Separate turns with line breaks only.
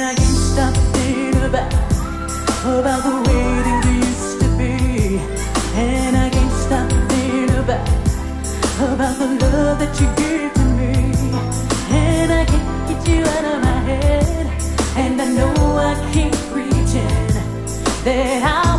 And
I can't stop thinking about about the way things used to be. And I can't stop thinking about about the love that you gave to me. And I can't get you out of my head. And I know I can't that I